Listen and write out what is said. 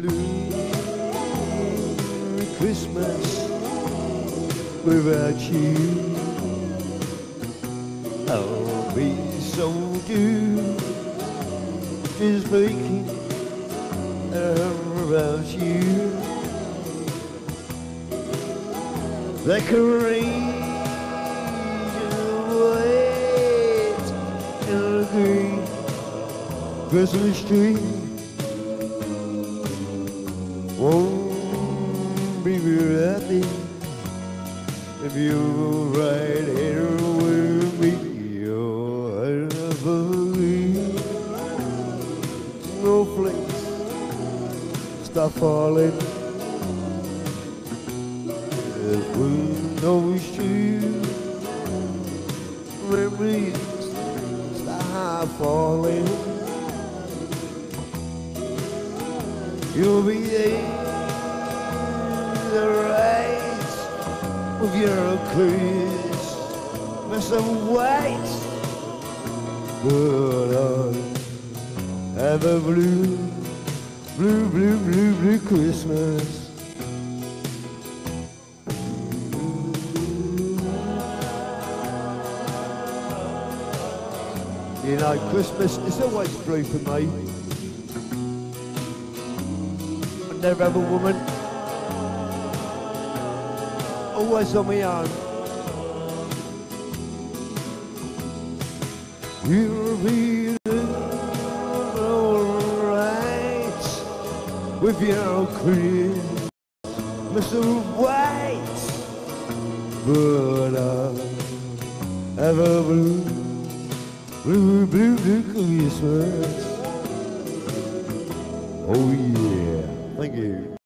blue Christmas without you. I'll be so due just thinking about you. That can rain white and green Christmas tree. Won't be happy if you're right here with me. You're evergreen. Snowflakes stop falling. If we know it's true, memories stop falling. You'll be there, the right, with your Christmas of white. But I have a blue, blue, blue, blue, blue Christmas. You know, Christmas is always blue for me. I never have a woman. Always on my own. You'll be alright with your Christmas white. But I have a blue blue, blue, blue Christmas. Oh yeah. Thank you.